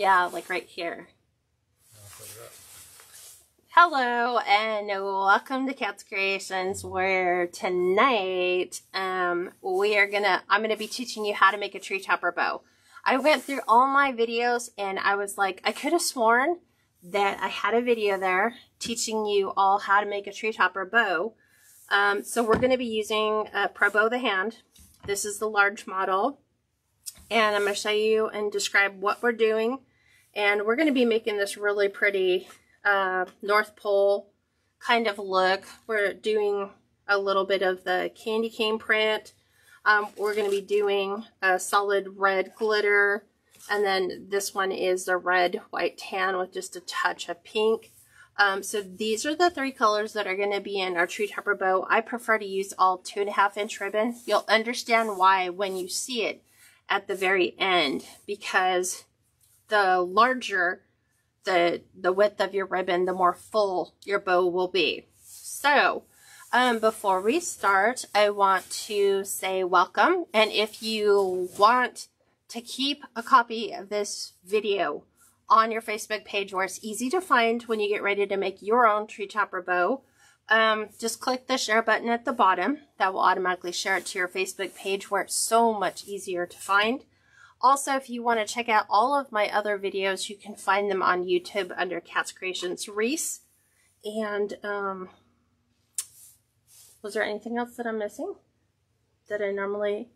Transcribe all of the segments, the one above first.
Yeah, like right here. Hello and welcome to Kat's Creations where tonight um, we are gonna I'm gonna be teaching you how to make a tree topper bow. I went through all my videos and I was like I could have sworn that I had a video there teaching you all how to make a tree topper bow. Um, so we're to be using a Pro Bow the Hand. This is the large model and I'm to show you and describe what we're doing and we're going to be making this really pretty uh, North Pole kind of look. We're doing a little bit of the candy cane print. Um, we're going to be doing a solid red glitter. And then this one is the red, white, tan with just a touch of pink. Um, so these are the three colors that are going to be in our tree topper bow. I prefer to use all two and a half inch ribbon. You'll understand why when you see it at the very end because the larger the, the width of your ribbon, the more full your bow will be. So, um, before we start, I want to say welcome. And if you want to keep a copy of this video on your Facebook page where it's easy to find when you get ready to make your own tree topper bow, um, just click the share button at the bottom. That will automatically share it to your Facebook page where it's so much easier to find. Also, if you want to check out all of my other videos, you can find them on YouTube under Kat's Creations Wreaths. And, um, was there anything else that I'm missing? That I normally,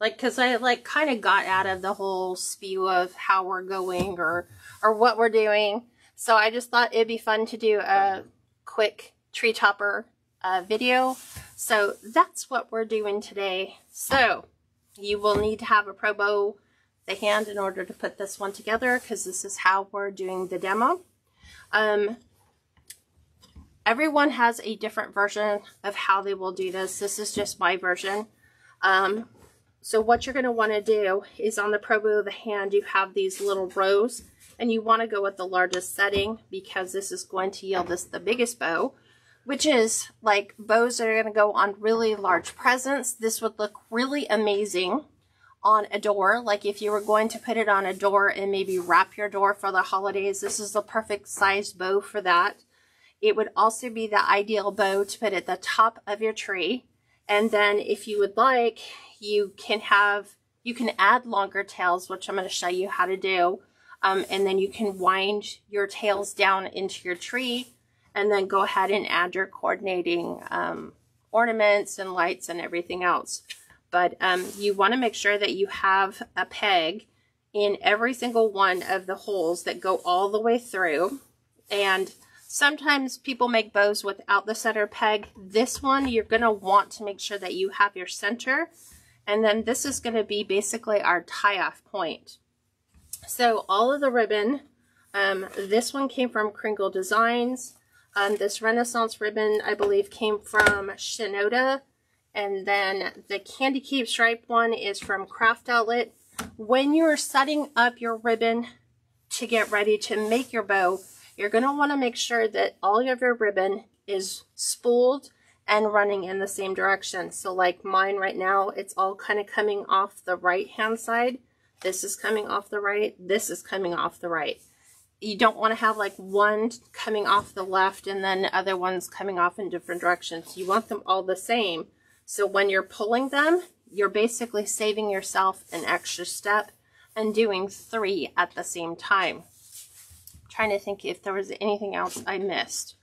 like, because I, like, kind of got out of the whole spew of how we're going or, or what we're doing. So I just thought it'd be fun to do a quick tree topper uh, video. So that's what we're doing today. So you will need to have a Pro Bow the hand in order to put this one together because this is how we're doing the demo. Um, everyone has a different version of how they will do this. This is just my version. Um, so what you're going to want to do is on the Pro Bow of the hand, you have these little rows and you want to go with the largest setting because this is going to yield us the biggest bow, which is like bows that are going to go on really large presents. This would look really amazing on a door. Like if you were going to put it on a door and maybe wrap your door for the holidays, this is the perfect size bow for that. It would also be the ideal bow to put at the top of your tree. And then if you would like, you can have, you can add longer tails, which I'm going to show you how to do. Um, and then you can wind your tails down into your tree and then go ahead and add your coordinating um, ornaments and lights and everything else but um, you want to make sure that you have a peg in every single one of the holes that go all the way through. And sometimes people make bows without the center peg. This one, you're going to want to make sure that you have your center. And then this is going to be basically our tie-off point. So all of the ribbon, um, this one came from Kringle Designs. Um, this Renaissance ribbon, I believe, came from Shinoda. And then the Candy Cane Stripe one is from Craft Outlet. When you're setting up your ribbon to get ready to make your bow, you're going to want to make sure that all of your ribbon is spooled and running in the same direction. So like mine right now, it's all kind of coming off the right hand side. This is coming off the right. This is coming off the right. You don't want to have like one coming off the left and then other ones coming off in different directions. You want them all the same so when you're pulling them, you're basically saving yourself an extra step and doing three at the same time. I'm trying to think if there was anything else I missed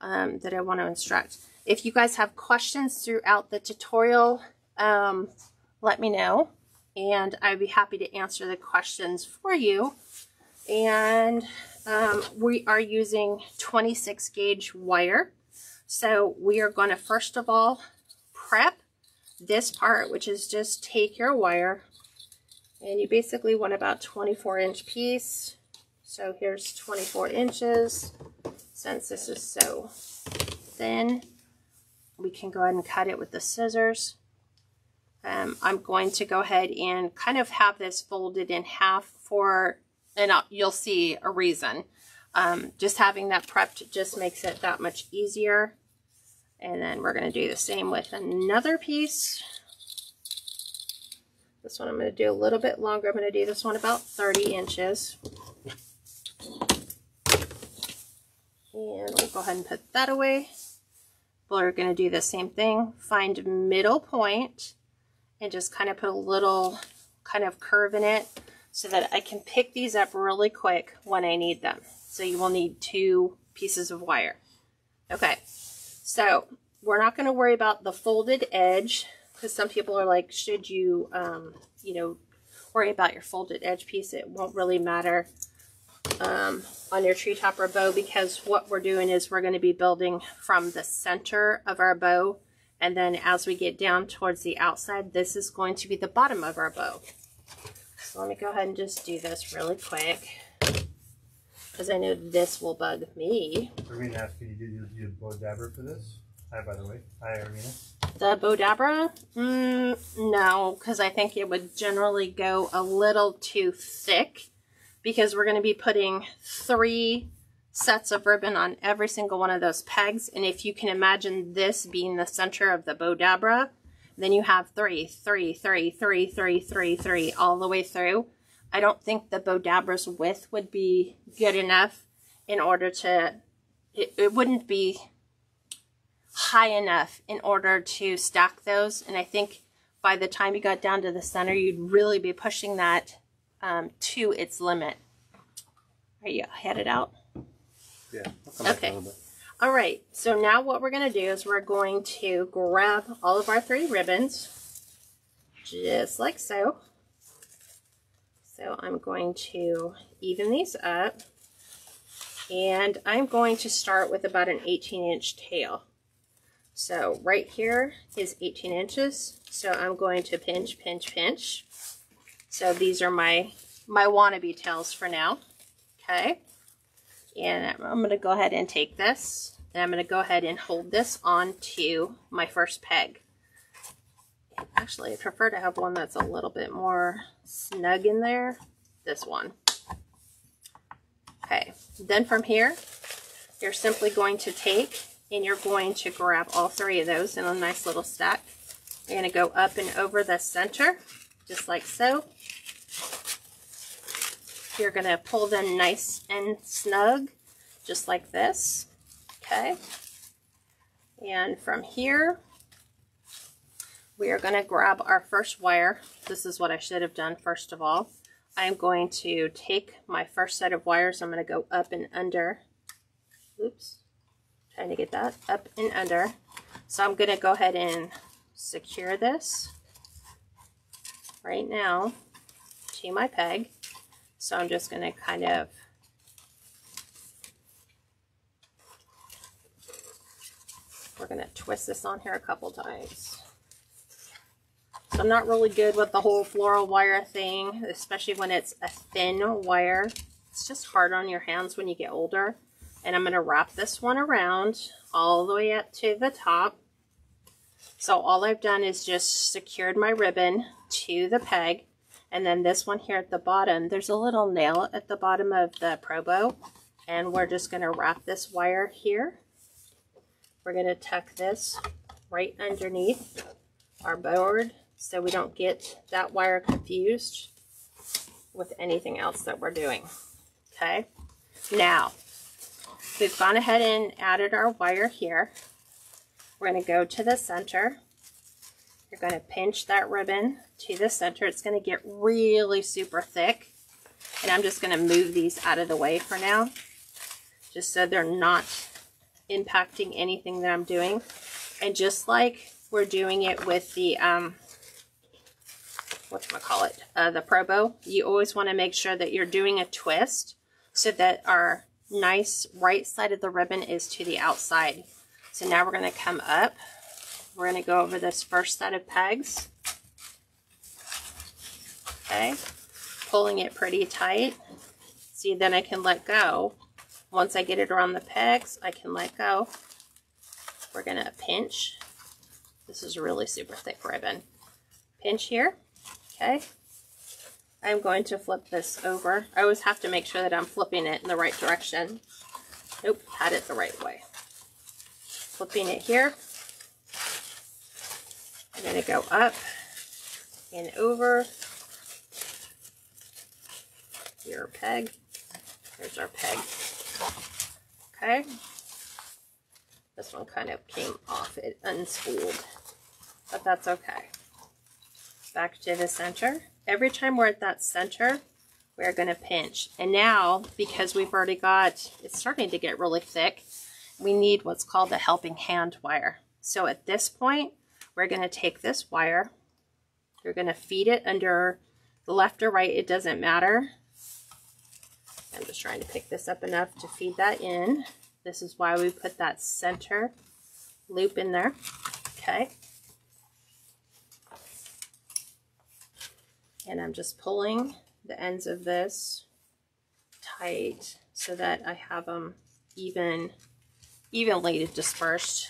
um, that I want to instruct. If you guys have questions throughout the tutorial, um, let me know and I'd be happy to answer the questions for you. And um, we are using 26 gauge wire. So we are going to first of all prep this part, which is just take your wire and you basically want about 24 inch piece. So here's 24 inches. Since this is so thin, we can go ahead and cut it with the scissors. Um, I'm going to go ahead and kind of have this folded in half for, and I'll, you'll see a reason. Um, just having that prepped just makes it that much easier. And then we're going to do the same with another piece. This one I'm going to do a little bit longer. I'm going to do this one about 30 inches. And we'll go ahead and put that away. We're going to do the same thing. Find middle point and just kind of put a little kind of curve in it so that I can pick these up really quick when I need them. So you will need two pieces of wire. Okay, so we're not going to worry about the folded edge because some people are like, should you, um, you know, worry about your folded edge piece? It won't really matter um, on your tree topper bow because what we're doing is we're going to be building from the center of our bow and then as we get down towards the outside this is going to be the bottom of our bow. So let me go ahead and just do this really quick because I know this will bug me. Irina asked, can you do Bowdabra for this? Hi, by the way. Hi, Irina. The Bowdabra? Mm, no, because I think it would generally go a little too thick because we're going to be putting three sets of ribbon on every single one of those pegs. And if you can imagine this being the center of the Bowdabra, then you have three, three, three, three, three, three, three, all the way through. I don't think the Bowdabra's width would be good enough in order to, it, it wouldn't be high enough in order to stack those. And I think by the time you got down to the center, you'd really be pushing that um, to its limit. Are you headed out? Yeah. Okay. All right, so now what we're going to do is we're going to grab all of our three ribbons, just like so. So I'm going to even these up, and I'm going to start with about an 18 inch tail. So right here is 18 inches. So I'm going to pinch, pinch, pinch. So these are my, my wannabe tails for now. Okay. And I'm going to go ahead and take this. And I'm going to go ahead and hold this onto my first peg. Actually, I prefer to have one that's a little bit more snug in there. This one. Okay. Then from here, you're simply going to take and you're going to grab all three of those in a nice little stack. You're going to go up and over the center, just like so. You're going to pull them nice and snug, just like this. Okay. And from here, we are going to grab our first wire. This is what I should have done first of all. I'm going to take my first set of wires. I'm going to go up and under. Oops trying to get that up and under. So I'm going to go ahead and secure this right now to my peg. So I'm just going to kind of we're going to twist this on here a couple times. So I'm not really good with the whole floral wire thing, especially when it's a thin wire. It's just hard on your hands when you get older. And I'm going to wrap this one around all the way up to the top. So all I've done is just secured my ribbon to the peg. And then this one here at the bottom, there's a little nail at the bottom of the Pro Bow. And we're just going to wrap this wire here. We're going to tuck this right underneath our board so we don't get that wire confused with anything else that we're doing. Okay. Now, we've gone ahead and added our wire here. We're going to go to the center. You're going to pinch that ribbon to the center. It's going to get really super thick. And I'm just going to move these out of the way for now. Just so they're not impacting anything that I'm doing. And just like we're doing it with the, um, whatchamacallit, uh, the Pro Bow, you always want to make sure that you're doing a twist so that our nice right side of the ribbon is to the outside. So now we're going to come up. We're going to go over this first set of pegs. Okay. Pulling it pretty tight. See, then I can let go. Once I get it around the pegs, I can let go. We're going to pinch. This is really super thick ribbon. Pinch here. Okay. I'm going to flip this over. I always have to make sure that I'm flipping it in the right direction. Nope, had it the right way. Flipping it here. I'm going to go up and over your peg. Here's our peg. Okay. This one kind of came off. It unspooled. But that's okay. Back to the center. Every time we're at that center, we're going to pinch. And now, because we've already got, it's starting to get really thick, we need what's called the helping hand wire. So at this point, we're going to take this wire, you're going to feed it under the left or right, it doesn't matter. I'm just trying to pick this up enough to feed that in. This is why we put that center loop in there. Okay. And I'm just pulling the ends of this tight so that I have them even evenly dispersed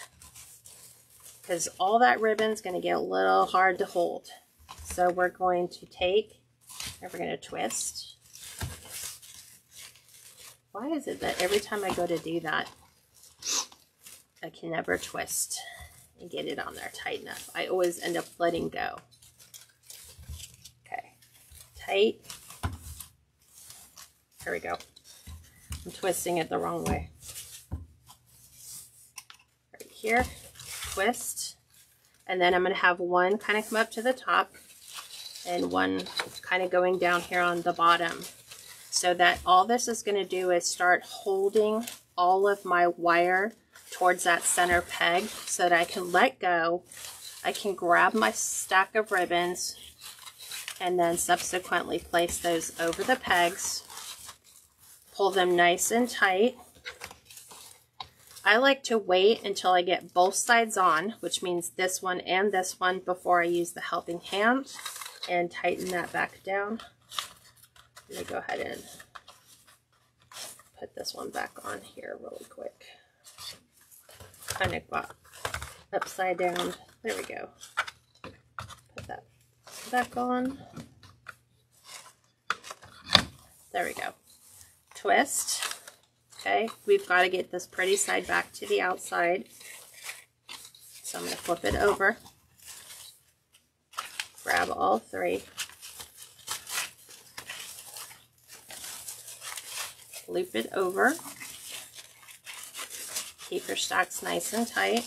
because all that ribbon is going to get a little hard to hold. So we're going to take and we're going to twist. Why is it that every time I go to do that, I can never twist and get it on there tight enough? I always end up letting go. Tight. There we go. I'm twisting it the wrong way. Right here, twist. And then I'm going to have one kind of come up to the top and one kind of going down here on the bottom. So that all this is going to do is start holding all of my wire towards that center peg so that I can let go. I can grab my stack of ribbons and then subsequently place those over the pegs Pull them nice and tight. I like to wait until I get both sides on, which means this one and this one before I use the helping hand and tighten that back down. Let me go ahead and put this one back on here really quick. Kind of got upside down. There we go. Back on. There we go twist. Okay, we've got to get this pretty side back to the outside. So I'm going to flip it over. Grab all three. Loop it over. Keep your stacks nice and tight.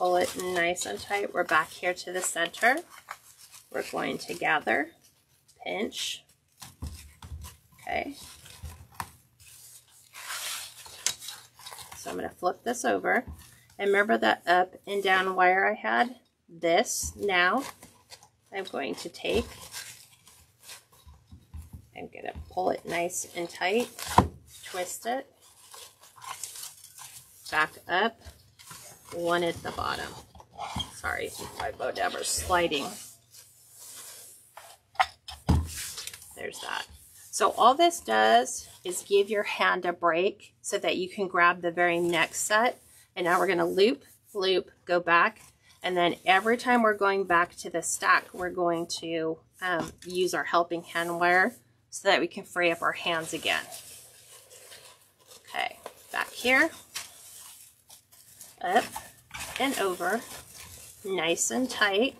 Pull it nice and tight. We're back here to the center. We're going to gather, pinch, Okay. So I'm going to flip this over. And remember that up and down wire I had? This now I'm going to take I'm going to pull it nice and tight, twist it, back up, one at the bottom. Sorry, my Bowdabra's sliding. There's that. So all this does is give your hand a break so that you can grab the very next set. And now we're going to loop, loop, go back. And then every time we're going back to the stack, we're going to um, use our helping hand wire so that we can free up our hands again. Okay, back here, up and over, nice and tight.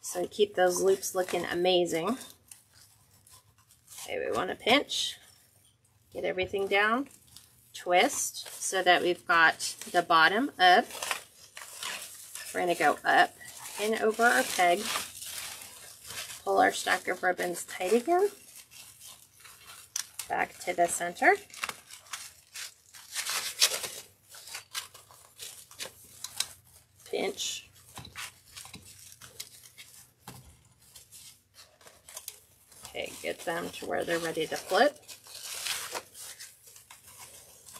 So keep those loops looking amazing. Okay, we want to pinch, get everything down, twist so that we've got the bottom up. We're going to go up and over our peg, pull our stack of ribbons tight again, back to the center. Pinch, Okay, get them to where they're ready to flip.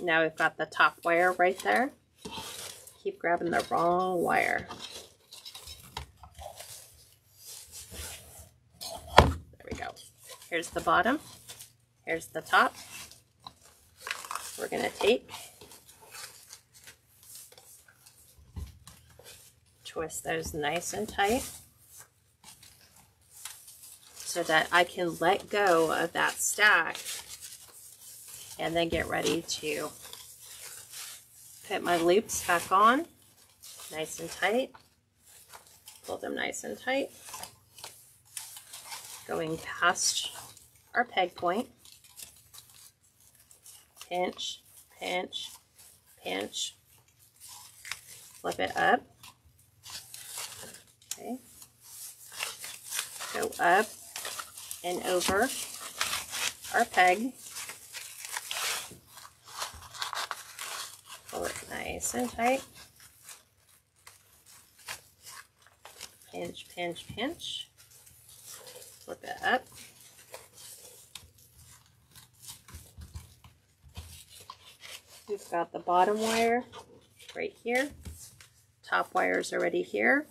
Now we've got the top wire right there. Keep grabbing the wrong wire. There we go. Here's the bottom. Here's the top. We're going to take, twist those nice and tight so that I can let go of that stack and then get ready to put my loops back on nice and tight pull them nice and tight going past our peg point. Pinch, pinch, pinch. Flip it up. Okay. Go up and over our peg. Pull it nice and tight. Pinch, pinch, pinch. Flip it up. We've got the bottom wire right here. Top wire is already here.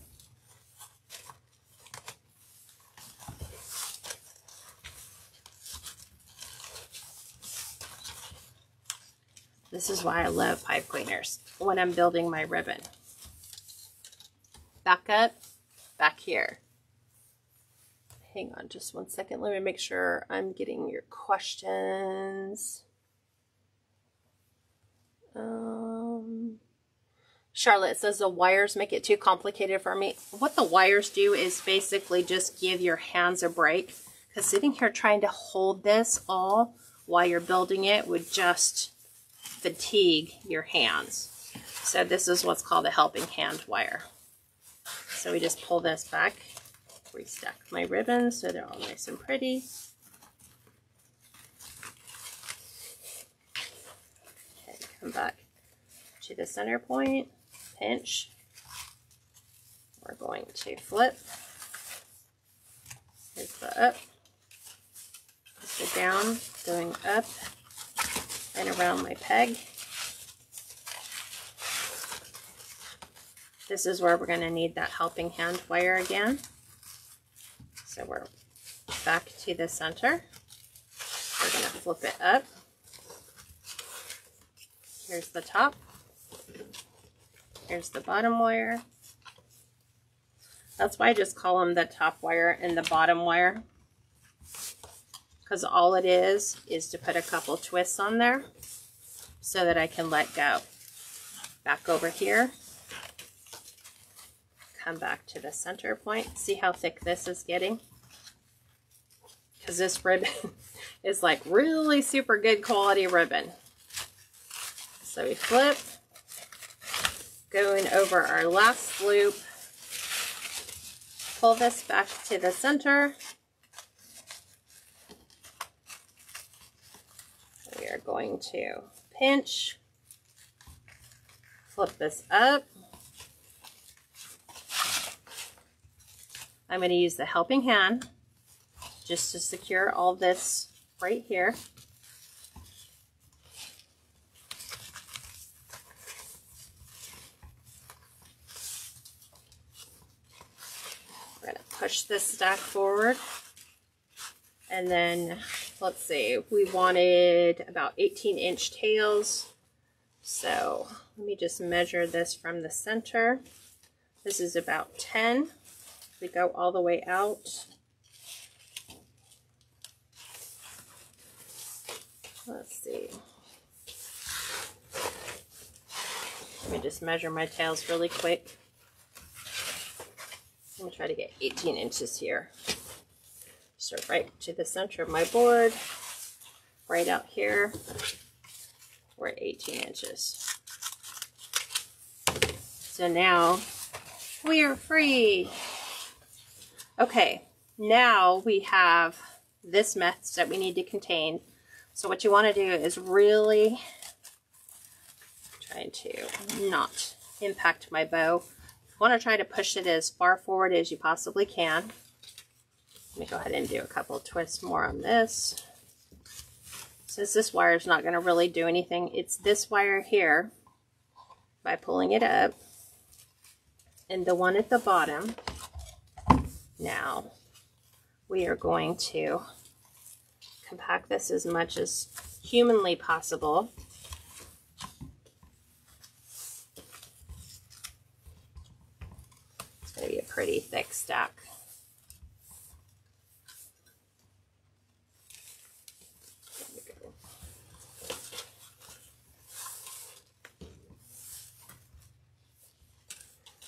This is why I love pipe cleaners when I'm building my ribbon. Back up, back here. Hang on just one second. Let me make sure I'm getting your questions. Um, Charlotte says the wires make it too complicated for me. What the wires do is basically just give your hands a break. Because sitting here trying to hold this all while you're building it would just fatigue your hands. So this is what's called a helping hand wire. So we just pull this back, restack my ribbons so they're all nice and pretty. Okay, come back to the center point, pinch. We're going to flip. Here's the up, the down, going up, and around my peg. This is where we're going to need that helping hand wire again. So we're back to the center. We're going to flip it up. Here's the top. Here's the bottom wire. That's why I just call them the top wire and the bottom wire because all it is is to put a couple twists on there so that I can let go. Back over here, come back to the center point. See how thick this is getting? Because this ribbon is like really super good quality ribbon. So we flip, going over our last loop, pull this back to the center, we are going to pinch, flip this up. I'm going to use the helping hand just to secure all this right here. We're going to push this stack forward and then let's see, we wanted about 18 inch tails. So let me just measure this from the center. This is about 10. We go all the way out. Let's see. Let me just measure my tails really quick. I'm to try to get 18 inches here. Right to the center of my board, right out here, we're at 18 inches. So now we are free. Okay, now we have this mess that we need to contain. So what you want to do is really trying to not impact my bow. You want to try to push it as far forward as you possibly can. Let me go ahead and do a couple twists more on this. Since this wire is not going to really do anything, it's this wire here by pulling it up and the one at the bottom. Now, we are going to compact this as much as humanly possible. It's going to be a pretty thick stack.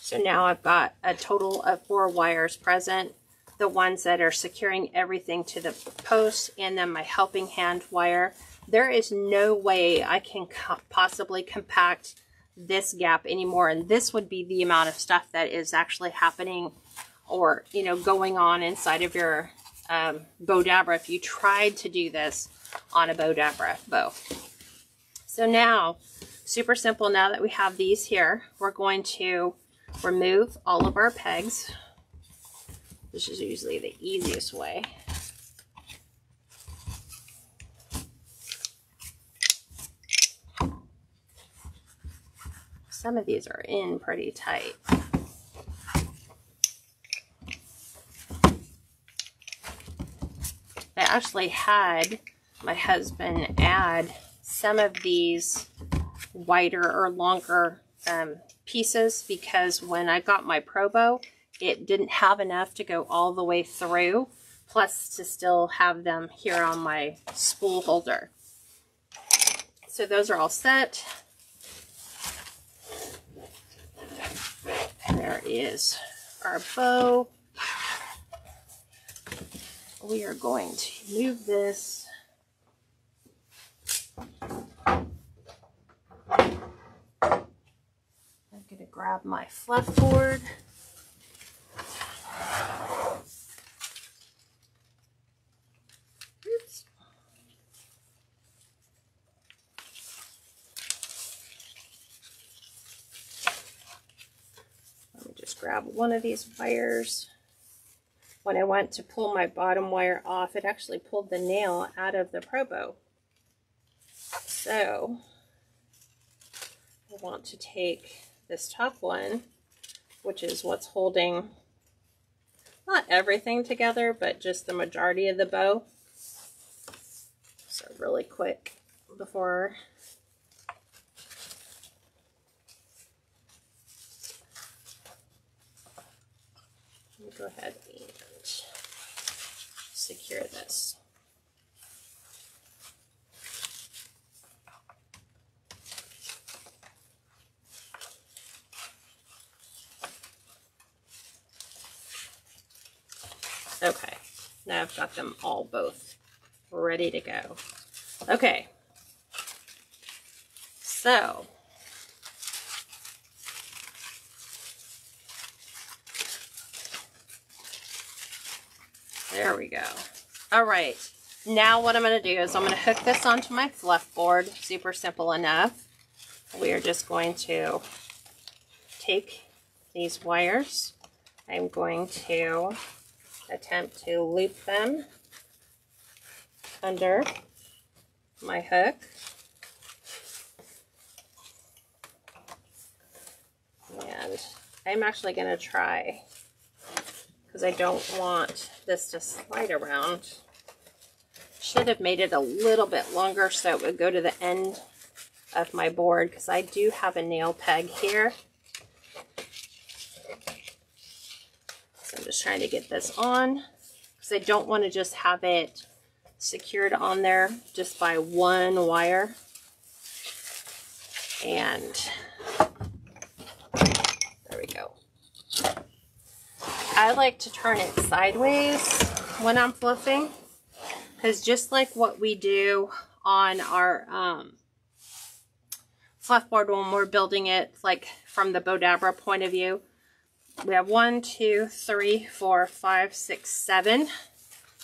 So now I've got a total of four wires present. the ones that are securing everything to the post and then my helping hand wire. There is no way I can co possibly compact this gap anymore. And this would be the amount of stuff that is actually happening or, you know, going on inside of your um, Bowdabra if you tried to do this on a Bowdabra bow. So now, super simple, now that we have these here, we're going to remove all of our pegs. This is usually the easiest way. Some of these are in pretty tight. I actually had my husband add some of these wider or longer um, pieces because when I got my Pro Bow, it didn't have enough to go all the way through, plus to still have them here on my spool holder. So those are all set. There is our bow. We are going to move this I'm going to grab my fluff board. Oops. Let me just grab one of these wires. When I went to pull my bottom wire off, it actually pulled the nail out of the Pro Bow. So, I want to take this top one, which is what's holding not everything together, but just the majority of the bow. So really quick before go ahead and secure this. Okay, now I've got them all both ready to go. Okay, so there we go. All right, now what I'm going to do is I'm going to hook this onto my fluff board. Super simple enough. We are just going to take these wires. I'm going to attempt to loop them under my hook. And I'm actually going to try, because I don't want this to slide around. Should have made it a little bit longer so it would go to the end of my board, because I do have a nail peg here. I'm trying to get this on because I don't want to just have it secured on there just by one wire. And there we go. I like to turn it sideways when I'm fluffing because just like what we do on our um, fluff board when we're building it like from the Bowdabra point of view, we have one, two, three, four, five, six, seven.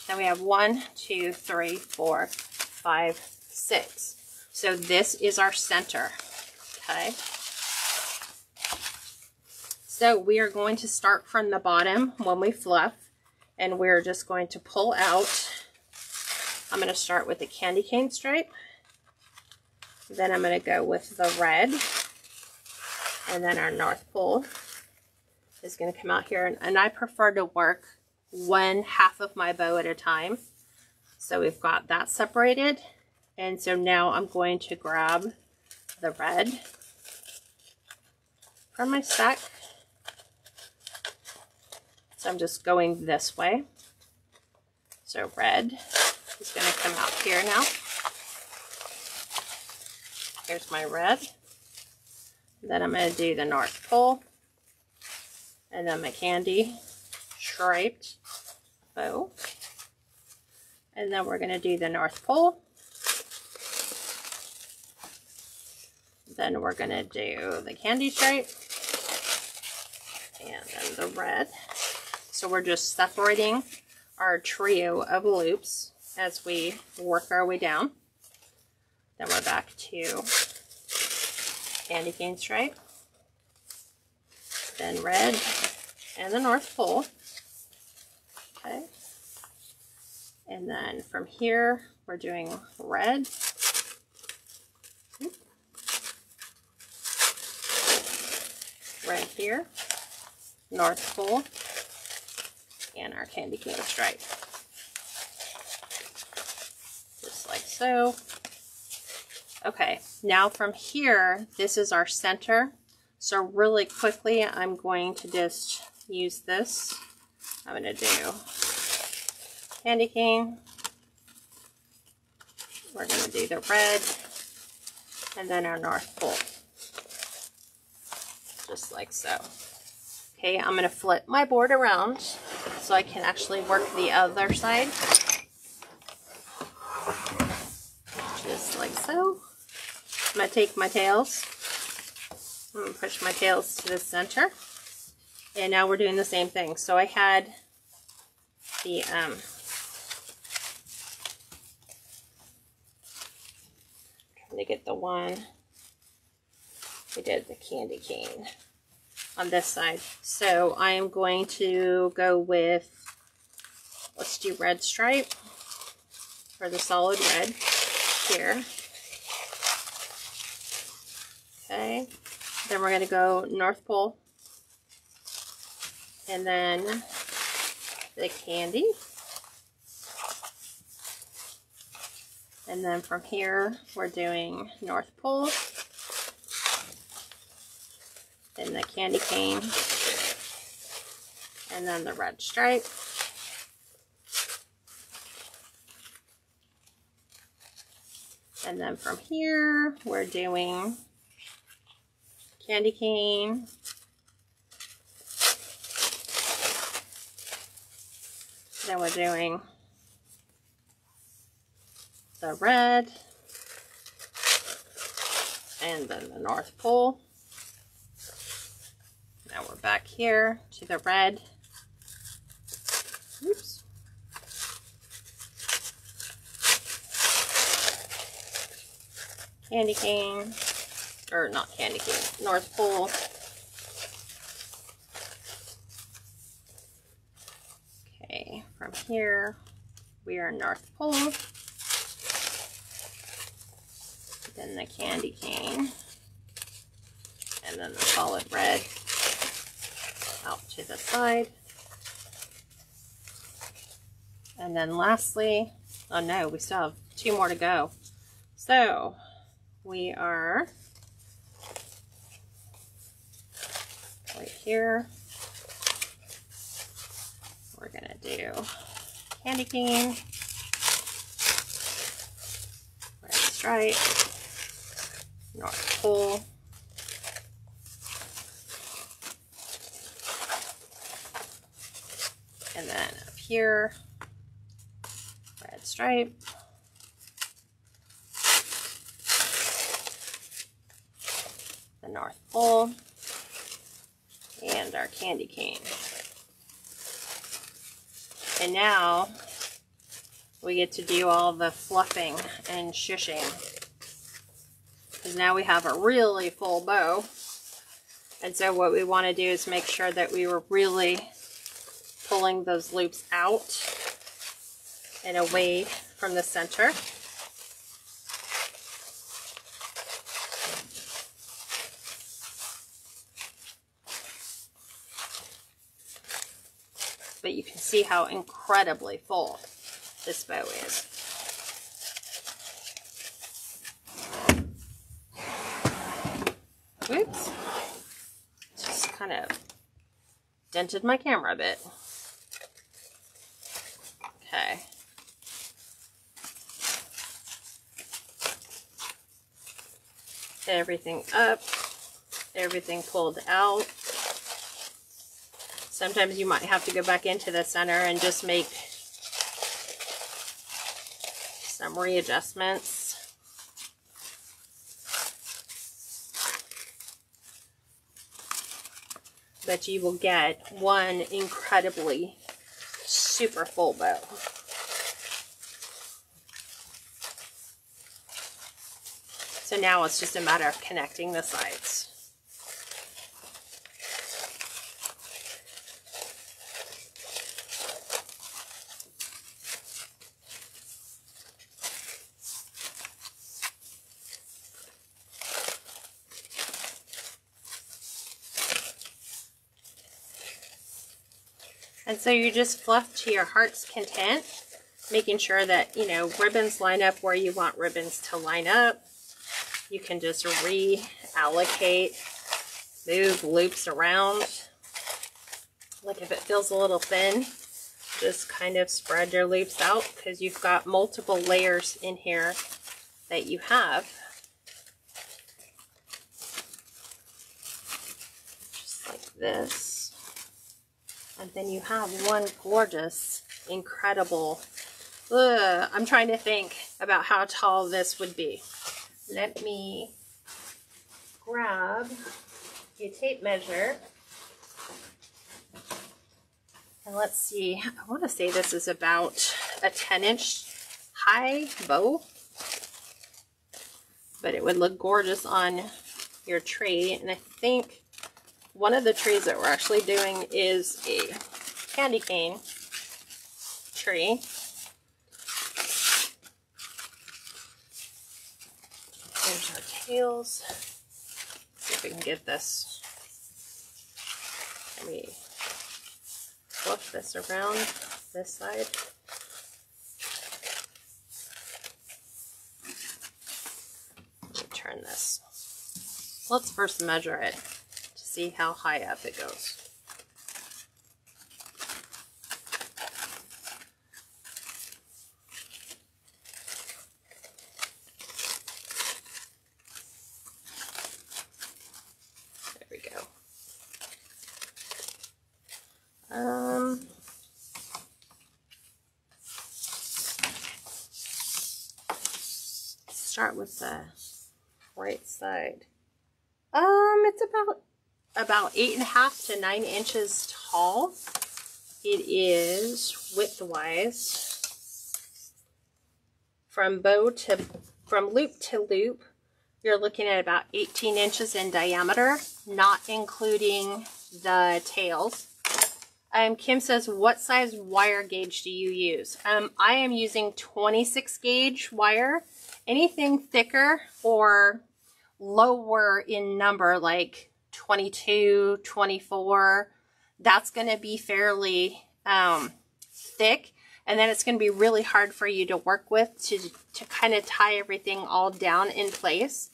Then we have one, two, three, four, five, six. So this is our center, okay? So we are going to start from the bottom when we fluff, and we're just going to pull out. I'm going to start with the candy cane stripe. Then I'm going to go with the red, and then our North Pole is going to come out here. And, and I prefer to work one half of my bow at a time. So we've got that separated. And so now I'm going to grab the red from my stack. So I'm just going this way. So red is going to come out here now. Here's my red. Then I'm going to do the North Pole and then my candy striped bow. And then we're going to do the North Pole. Then we're going to do the candy stripe. And then the red. So we're just separating our trio of loops as we work our way down. Then we're back to candy cane stripe. Then red and the North Pole. Okay. And then from here, we're doing red. Hmm. Right here, North Pole, and our candy cane stripe. Just like so. Okay, now from here, this is our center. So really quickly, I'm going to just use this. I'm going to do candy cane. We're going to do the red and then our North Pole. Just like so. Okay, I'm going to flip my board around so I can actually work the other side. Just like so. I'm going to take my tails. I'm going to push my tails to the center. And now we're doing the same thing. So I had the um, trying to get the one we did the candy cane on this side. So I am going to go with let's do red stripe for the solid red here. Okay. Then we're going to go North Pole and then the candy. And then from here, we're doing North Pole. Then the candy cane. And then the red stripe. And then from here, we're doing candy cane, We're doing the red and then the North Pole. Now we're back here to the red. Oops. Candy cane, or not candy cane, North Pole. from here, we are North Pole. Then the candy cane. And then the solid red out to the side. And then lastly, oh no, we still have two more to go. So we are right here we're to do candy cane, red stripe, north pole, and then up here, red stripe, the north pole, and our candy cane. And now we get to do all the fluffing and shushing. Because now we have a really full bow. And so what we want to do is make sure that we were really pulling those loops out and away from the center. but you can see how incredibly full this bow is. Oops. Just kind of dented my camera a bit. Okay. Everything up, everything pulled out. Sometimes you might have to go back into the center and just make some readjustments. But you will get one incredibly super full bow. So now it's just a matter of connecting the sides. And so you just fluff to your heart's content, making sure that, you know, ribbons line up where you want ribbons to line up. You can just reallocate, move loops around. Like if it feels a little thin, just kind of spread your loops out because you've got multiple layers in here that you have. Just like this. And then you have one gorgeous, incredible, ugh, I'm trying to think about how tall this would be. Let me grab a tape measure. And let's see, I want to say this is about a 10 inch high bow. But it would look gorgeous on your tree. And I think one of the trees that we're actually doing is a candy cane tree. There's our tails. Let's see if we can get this. Let me flip this around this side. Let me turn this. Let's first measure it see how high up it goes. There we go. Um, start with the right side. Um, it's about about eight and a half to nine inches tall. It is widthwise from bow to from loop to loop. You're looking at about 18 inches in diameter, not including the tails. Um, Kim says, what size wire gauge do you use? Um, I am using 26 gauge wire. Anything thicker or lower in number, like 22, 24, that's going to be fairly um, thick. And then it's going to be really hard for you to work with to, to kind of tie everything all down in place.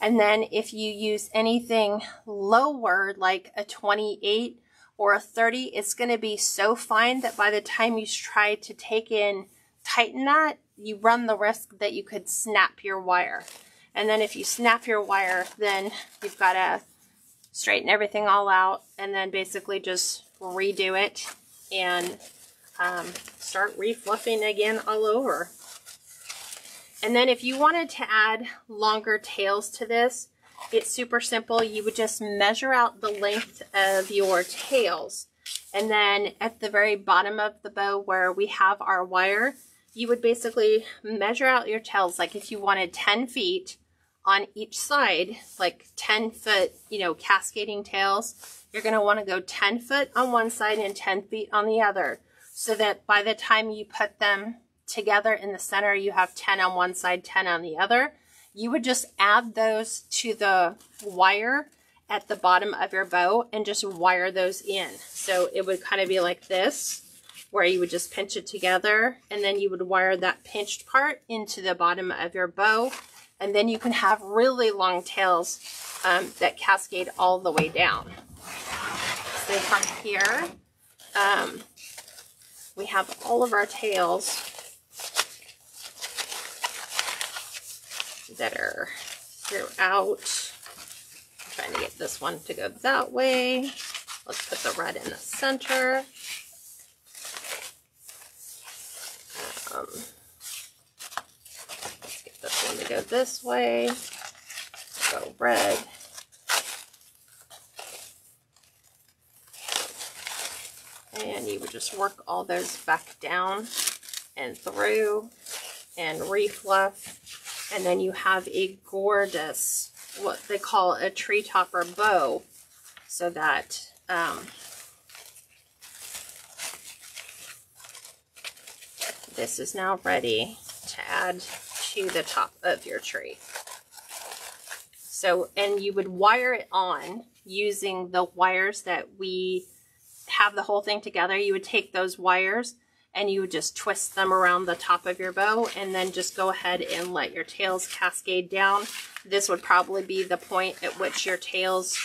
And then if you use anything lower, like a 28 or a 30, it's going to be so fine that by the time you try to take in, tighten that, you run the risk that you could snap your wire. And then if you snap your wire, then you've got to straighten everything all out, and then basically just redo it and um, start refluffing again all over. And then if you wanted to add longer tails to this, it's super simple. You would just measure out the length of your tails. And then at the very bottom of the bow where we have our wire, you would basically measure out your tails. Like if you wanted 10 feet, on each side, like 10 foot, you know, cascading tails, you're going to want to go 10 foot on one side and 10 feet on the other. So that by the time you put them together in the center, you have 10 on one side, 10 on the other. You would just add those to the wire at the bottom of your bow and just wire those in. So it would kind of be like this, where you would just pinch it together and then you would wire that pinched part into the bottom of your bow and then you can have really long tails um, that cascade all the way down. So from here, um, we have all of our tails that are throughout. I'm trying to get this one to go that way. Let's put the red in the center. Um, want to go this way. Go red. And you would just work all those back down and through and refluff. And then you have a gorgeous, what they call a tree topper bow. So that um, this is now ready to add to the top of your tree. So, and you would wire it on using the wires that we have the whole thing together. You would take those wires and you would just twist them around the top of your bow and then just go ahead and let your tails cascade down. This would probably be the point at which your tails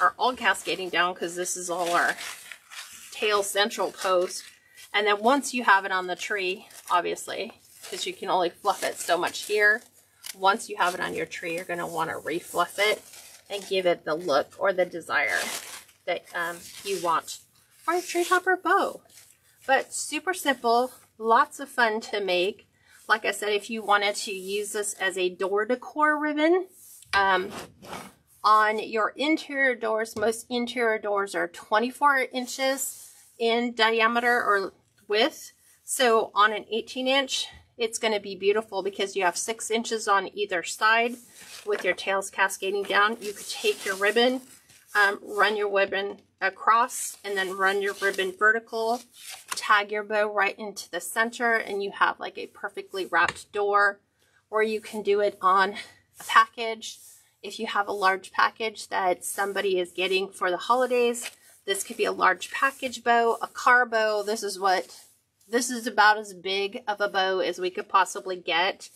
are all cascading down because this is all our tail central post. And then once you have it on the tree, obviously, because you can only fluff it so much here, once you have it on your tree, you're going to want to refluff it and give it the look or the desire that um, you want for a tree topper bow. But super simple, lots of fun to make. Like I said, if you wanted to use this as a door decor ribbon, um, on your interior doors, most interior doors are 24 inches in diameter or width. So on an 18 inch, it's going to be beautiful because you have six inches on either side with your tails cascading down. You could take your ribbon, um, run your ribbon across, and then run your ribbon vertical, tag your bow right into the center, and you have like a perfectly wrapped door. Or you can do it on a package. If you have a large package that somebody is getting for the holidays, this could be a large package bow, a car bow. This is what this is about as big of a bow as we could possibly get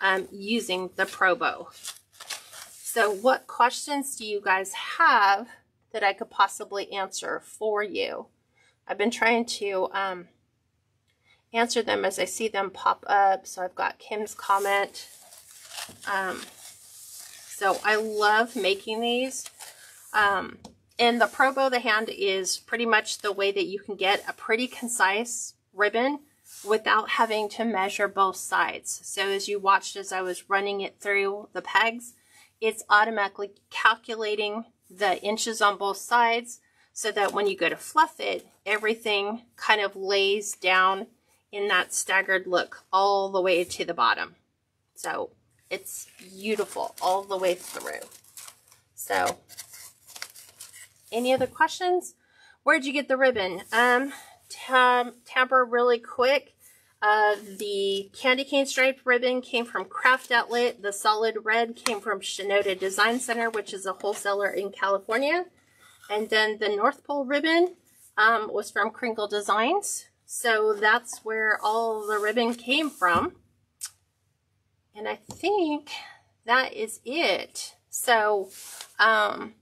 um, using the Pro Bow. So what questions do you guys have that I could possibly answer for you? I've been trying to um, answer them as I see them pop up. So I've got Kim's comment. Um, so I love making these. Um, and the Pro Bow the hand is pretty much the way that you can get a pretty concise ribbon without having to measure both sides. So as you watched as I was running it through the pegs, it's automatically calculating the inches on both sides so that when you go to fluff it, everything kind of lays down in that staggered look all the way to the bottom. So it's beautiful all the way through. So any other questions? Where'd you get the ribbon? Um, tam tamper really quick. Uh, the candy cane striped ribbon came from Craft Outlet. The solid red came from Shinoda Design Center, which is a wholesaler in California. And then the North Pole ribbon um, was from Crinkle Designs. So that's where all the ribbon came from. And I think that is it. So um,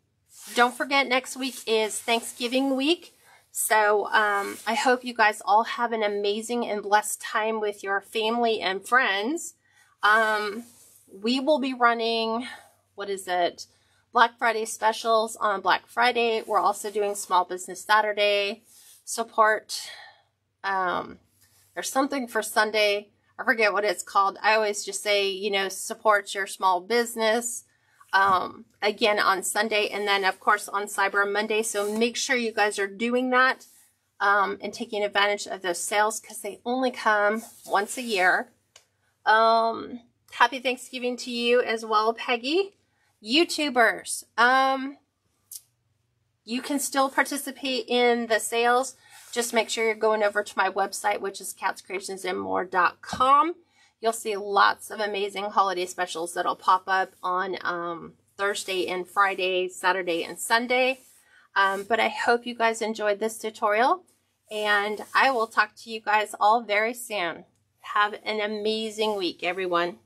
don't forget next week is Thanksgiving week. So um, I hope you guys all have an amazing and blessed time with your family and friends. Um, we will be running, what is it, Black Friday specials on Black Friday. We're also doing Small Business Saturday support. Um, there's something for Sunday. I forget what it's called. I always just say, you know, support your small business um, again on Sunday and then of course on Cyber Monday. So make sure you guys are doing that um, and taking advantage of those sales because they only come once a year. Um, happy Thanksgiving to you as well, Peggy. YouTubers, um, you can still participate in the sales. Just make sure you're going over to my website, which is katscreationsnmore.com you'll see lots of amazing holiday specials that'll pop up on um, Thursday and Friday, Saturday and Sunday. Um, but I hope you guys enjoyed this tutorial and I will talk to you guys all very soon. Have an amazing week, everyone.